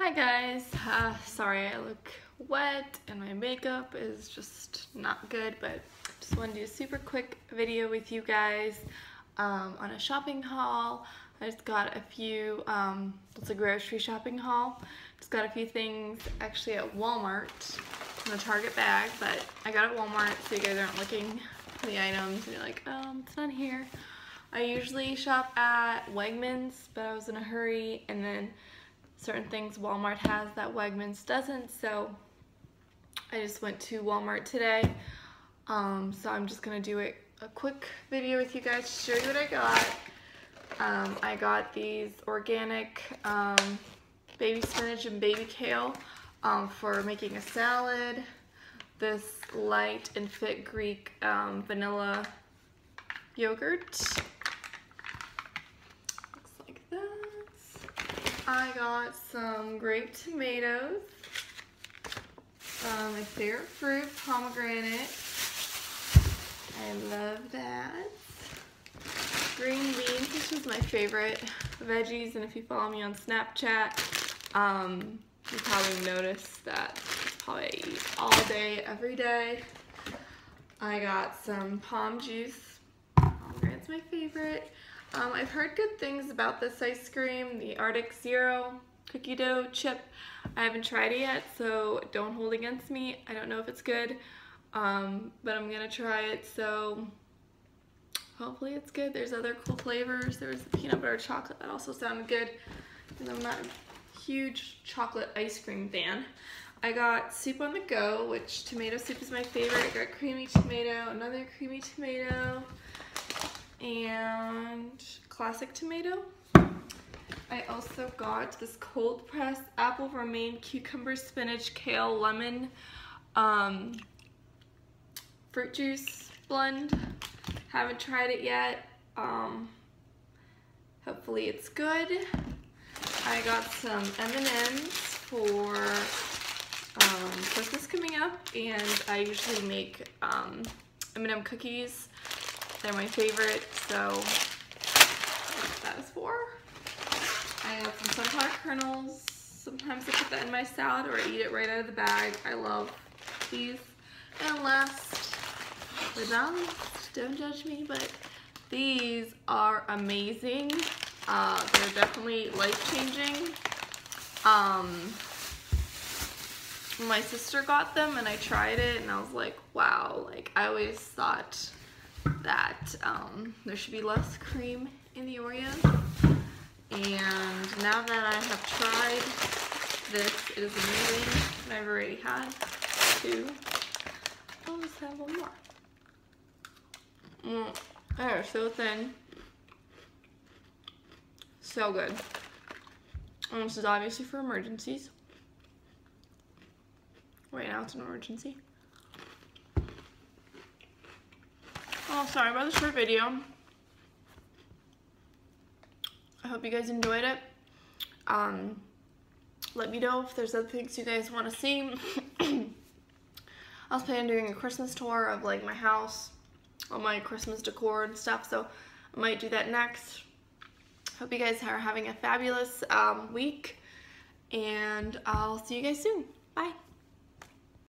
Hi guys, uh, sorry I look wet and my makeup is just not good, but just want to do a super quick video with you guys um, on a shopping haul. I just got a few, um, it's a grocery shopping haul. Just got a few things actually at Walmart in a Target bag, but I got it at Walmart so you guys aren't looking for the items and you're like, um, it's not here. I usually shop at Wegmans, but I was in a hurry and then certain things Walmart has that Wegmans doesn't, so I just went to Walmart today. Um, so I'm just gonna do a, a quick video with you guys to show you what I got. Um, I got these organic um, baby spinach and baby kale um, for making a salad. This light and fit Greek um, vanilla yogurt I got some grape tomatoes, um, my favorite fruit, pomegranate. I love that. Green beans, which is my favorite veggies, and if you follow me on Snapchat, um, you probably noticed that probably all day, every day. I got some POM juice. Pomegranate's my favorite. Um, I've heard good things about this ice cream, the Arctic Zero cookie dough chip. I haven't tried it yet, so don't hold against me. I don't know if it's good, um, but I'm gonna try it, so hopefully it's good. There's other cool flavors. There was the peanut butter chocolate that also sounded good, I'm not a huge chocolate ice cream fan. I got soup on the go, which tomato soup is my favorite. I got creamy tomato, another creamy tomato, and classic tomato. I also got this cold pressed apple romaine cucumber spinach kale lemon um, fruit juice blend. Haven't tried it yet. Um, hopefully it's good. I got some M&M's for um, Christmas coming up and I usually make M&M cookies they're my favorite, so that is for. I have some sunflower kernels. Sometimes I put that in my salad or I eat it right out of the bag. I love these. And last but not least, don't judge me, but these are amazing. Uh, they're definitely life-changing. Um, my sister got them and I tried it and I was like, wow, like I always thought that um, there should be less cream in the Oreos. And now that I have tried this, it is amazing. And I've already had two. I'll just have one more. Mm, they're so thin. So good. And this is obviously for emergencies. Right now it's an emergency. Oh, sorry about the short video. I hope you guys enjoyed it. Um, let me know if there's other things you guys want to see. I was planning on doing a Christmas tour of like my house, all my Christmas decor and stuff, so I might do that next. Hope you guys are having a fabulous um, week, and I'll see you guys soon. Bye.